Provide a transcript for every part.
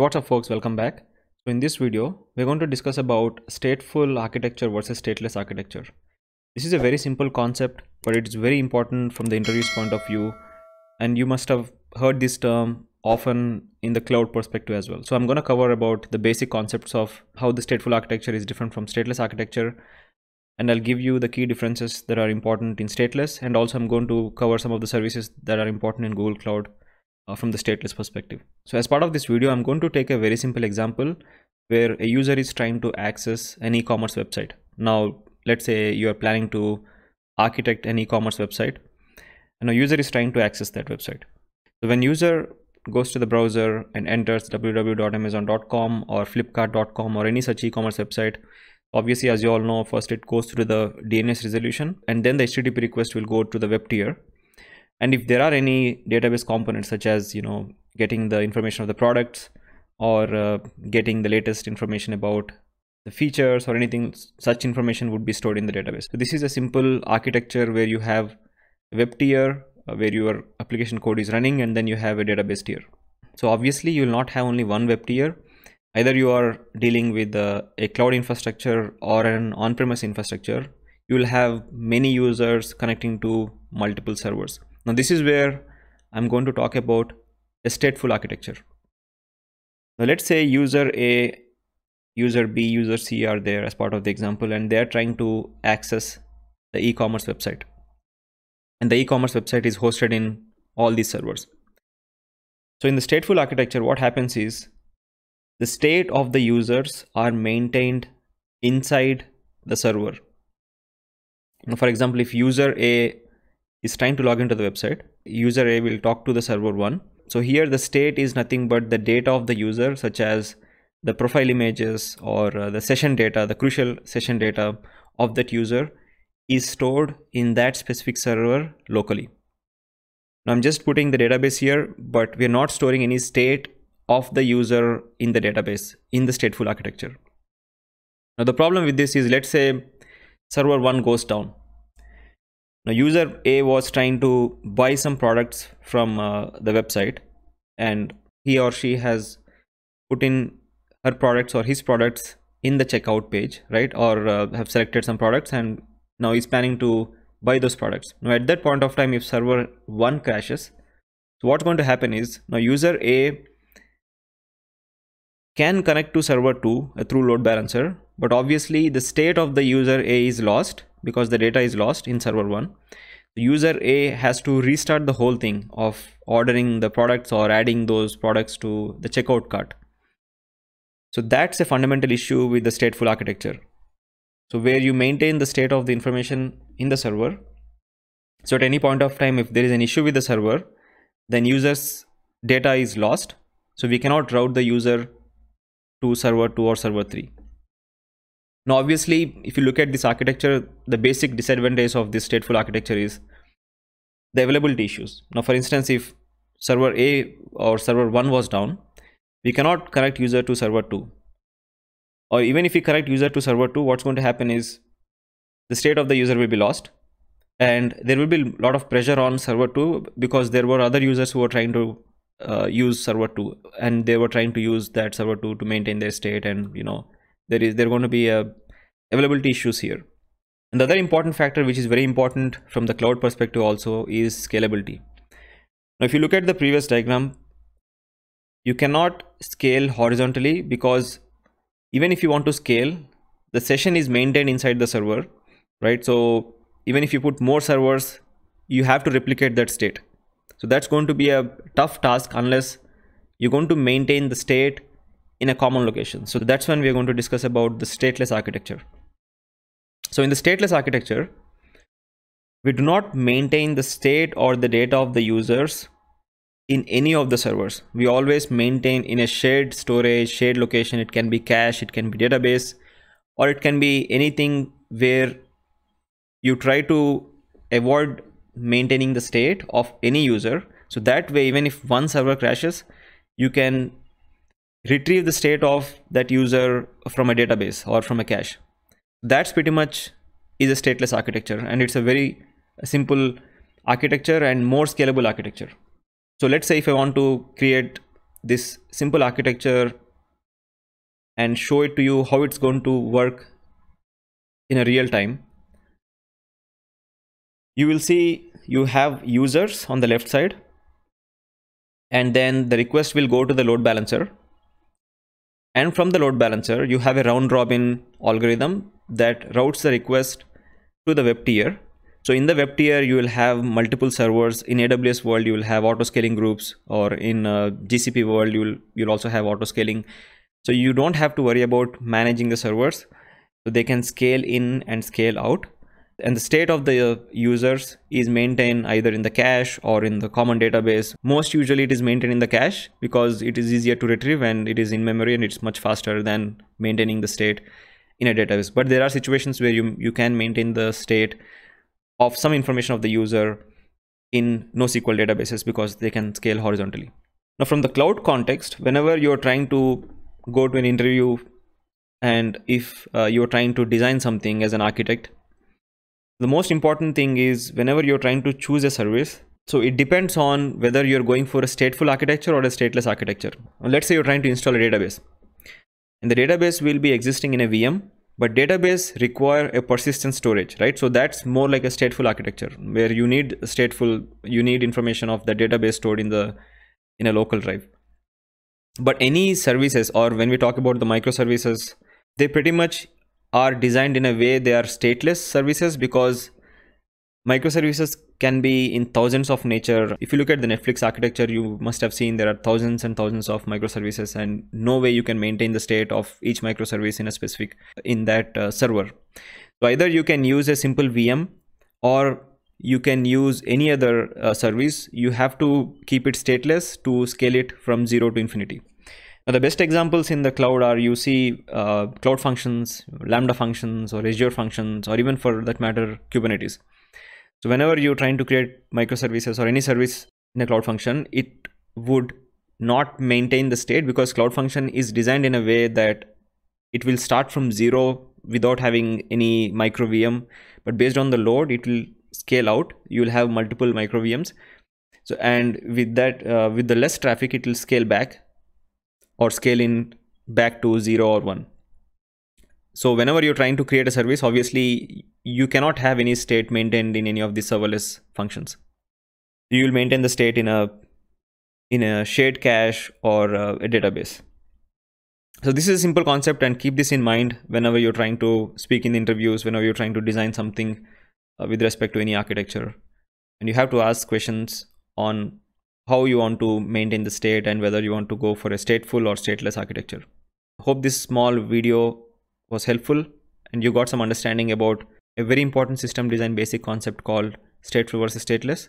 Hey, what's up folks, welcome back. So in this video, we're going to discuss about stateful architecture versus stateless architecture. This is a very simple concept, but it's very important from the interview's point of view. And you must have heard this term often in the cloud perspective as well. So I'm going to cover about the basic concepts of how the stateful architecture is different from stateless architecture. And I'll give you the key differences that are important in stateless. And also I'm going to cover some of the services that are important in Google Cloud uh, from the stateless perspective. So as part of this video, I'm going to take a very simple example where a user is trying to access an e-commerce website. Now, let's say you are planning to architect an e-commerce website and a user is trying to access that website. So when user goes to the browser and enters www.amazon.com or flipkart.com or any such e-commerce website, obviously as you all know, first it goes through the DNS resolution and then the HTTP request will go to the web tier and if there are any database components such as you know getting the information of the products or uh, getting the latest information about the features or anything such information would be stored in the database. So this is a simple architecture where you have web tier uh, where your application code is running and then you have a database tier. So obviously you will not have only one web tier. Either you are dealing with uh, a cloud infrastructure or an on-premise infrastructure you will have many users connecting to multiple servers now this is where I'm going to talk about a stateful architecture. Now let's say user A, user B, user C are there as part of the example and they're trying to access the e-commerce website. And the e-commerce website is hosted in all these servers. So in the stateful architecture, what happens is the state of the users are maintained inside the server. For example, if user A is trying to log into the website. User A will talk to the server 1. So here the state is nothing but the data of the user such as the profile images or uh, the session data, the crucial session data of that user is stored in that specific server locally. Now I'm just putting the database here, but we're not storing any state of the user in the database in the stateful architecture. Now the problem with this is let's say server 1 goes down now user A was trying to buy some products from uh, the website and he or she has put in her products or his products in the checkout page, right? Or uh, have selected some products and now he's planning to buy those products. Now at that point of time, if server one crashes, so what's going to happen is now user A can connect to server 2 uh, through load balancer but obviously the state of the user A is lost because the data is lost in server 1 user A has to restart the whole thing of ordering the products or adding those products to the checkout cart. So that's a fundamental issue with the stateful architecture. So where you maintain the state of the information in the server so at any point of time if there is an issue with the server then users data is lost. So we cannot route the user to server 2 or server 3 now, obviously, if you look at this architecture, the basic disadvantage of this stateful architecture is the availability issues. Now, for instance, if server A or server 1 was down, we cannot connect user to server 2. Or even if we connect user to server 2, what's going to happen is the state of the user will be lost and there will be a lot of pressure on server 2 because there were other users who were trying to uh, use server 2 and they were trying to use that server 2 to maintain their state and you know there is there are going to be a availability issues here. And the other important factor which is very important from the cloud perspective also is scalability. Now if you look at the previous diagram you cannot scale horizontally because even if you want to scale the session is maintained inside the server right? So even if you put more servers you have to replicate that state. So that's going to be a tough task unless you're going to maintain the state in a common location. So that's when we're going to discuss about the stateless architecture. So in the stateless architecture, we do not maintain the state or the data of the users in any of the servers. We always maintain in a shared storage, shared location. It can be cache, it can be database, or it can be anything where you try to avoid maintaining the state of any user. So that way, even if one server crashes, you can retrieve the state of that user from a database or from a cache. That's pretty much is a stateless architecture and it's a very simple architecture and more scalable architecture. So let's say if I want to create this simple architecture and show it to you how it's going to work in a real time you will see you have users on the left side and then the request will go to the load balancer and from the load balancer you have a round robin algorithm that routes the request to the web tier. So in the web tier you will have multiple servers. In aws world you will have auto scaling groups or in uh, gcp world you will you'll also have auto scaling so you don't have to worry about managing the servers. So they can scale in and scale out and the state of the users is maintained either in the cache or in the common database most usually it is maintained in the cache because it is easier to retrieve and it is in memory and it's much faster than maintaining the state in a database but there are situations where you you can maintain the state of some information of the user in NoSQL databases because they can scale horizontally. Now from the cloud context, whenever you're trying to go to an interview and if uh, you're trying to design something as an architect, the most important thing is whenever you're trying to choose a service so it depends on whether you're going for a stateful architecture or a stateless architecture. Let's say you're trying to install a database. And the database will be existing in a vm but database require a persistent storage right? So that's more like a stateful architecture where you need stateful you need information of the database stored in the in a local drive. But any services or when we talk about the microservices they pretty much are designed in a way they are stateless services because microservices can be in thousands of nature. If you look at the netflix architecture you must have seen there are thousands and thousands of microservices and no way you can maintain the state of each microservice in a specific in that uh, server. So either you can use a simple vm or you can use any other uh, service. You have to keep it stateless to scale it from zero to infinity now, the best examples in the cloud are you see uh, cloud functions, Lambda functions, or Azure functions, or even for that matter, Kubernetes. So whenever you're trying to create microservices or any service in a cloud function, it would not maintain the state because cloud function is designed in a way that it will start from zero without having any micro VM, but based on the load, it will scale out. You will have multiple micro VMs. So and with that, uh, with the less traffic, it will scale back or scale in back to 0 or 1. So whenever you're trying to create a service, obviously you cannot have any state maintained in any of the serverless functions. You will maintain the state in a in a shared cache or a, a database. So this is a simple concept and keep this in mind whenever you're trying to speak in interviews, whenever you're trying to design something uh, with respect to any architecture. And you have to ask questions on how you want to maintain the state and whether you want to go for a stateful or stateless architecture. Hope this small video was helpful and you got some understanding about a very important system design basic concept called stateful versus stateless.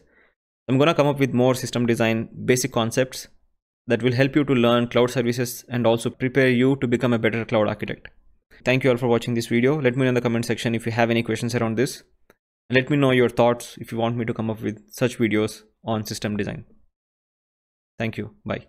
I'm going to come up with more system design basic concepts that will help you to learn cloud services and also prepare you to become a better cloud architect. Thank you all for watching this video. Let me know in the comment section if you have any questions around this. Let me know your thoughts if you want me to come up with such videos on system design. Thank you. Bye.